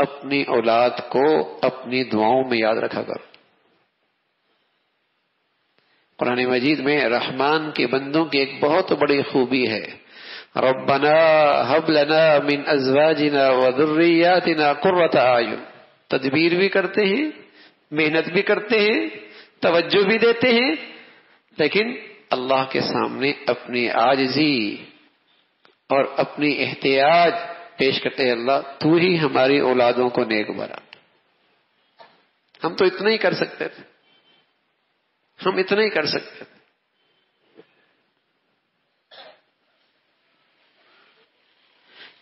अपनी औलाद को अपनी दुआओं में याद रखा कर। कुरान मजीद में रहमान के बंदों की एक बहुत बड़ी खूबी है। रब्बना हबलना मिन अजवाजिना वजुर्रियातिना कुर्रत आयुन। तदबीर भी करते हैं, मेहनत भी करते हैं, तवज्जो भी देते हैं, लेकिन अल्लाह के सामने अपनी आजजी और अपनी एहतियाज पेश करते हैं, अल्लाह, तू ही हमारी औलादों को नेक बना। हम तो इतना ही कर सकते थे। हम इतना ही कर सकते थे।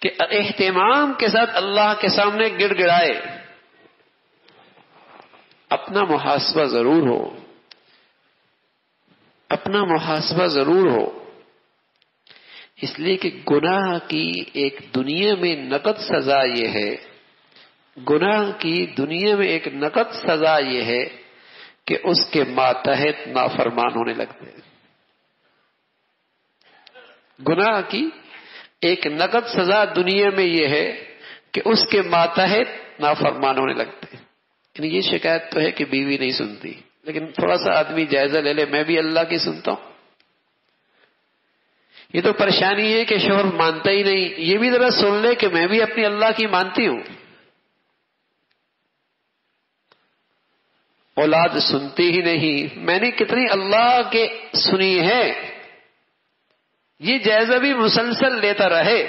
कि एहतमाम के साथ अल्लाह के सामने गिड़गिड़ाए। अपना मुहासबा ज़रूर हो। अपना मुहासबा ज़रूर हो। इसलिए कि गुनाह की एक दुनिया में नकद सजा यह है। गुनाह की दुनिया में एक नकद सजा यह है कि उसके मातहत नाफरमान होने लगते हैं। गुनाह की एक नकद सजा दुनिया में यह है कि उसके मातहत नाफरमान होने लगते हैं। ये शिकायत तो है कि बीवी नहीं सुनती, लेकिन थोड़ा सा आदमी जायजा ले ले, मैं भी अल्लाह की सुनता हूँ। ये तो परेशानी है कि शोहर मानता ही नहीं। ये भी जरा सुन ले कि मैं भी अपनी अल्लाह की मानती हूँ। औलाद सुनती ही नहीं। मैंने कितनी अल्लाह के सुनी है। ये जायजा भी मुसलसल लेता रहे।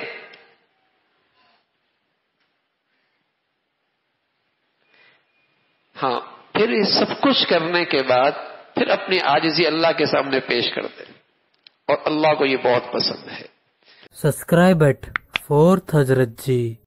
हाँ फिर सब कुछ करने के बाद फिर अपनी आजिजी अल्लाह के सामने पेश कर दे। और अल्लाह को ये बहुत पसंद है। सब्सक्राइब एट फोर्थ हज़रत जी।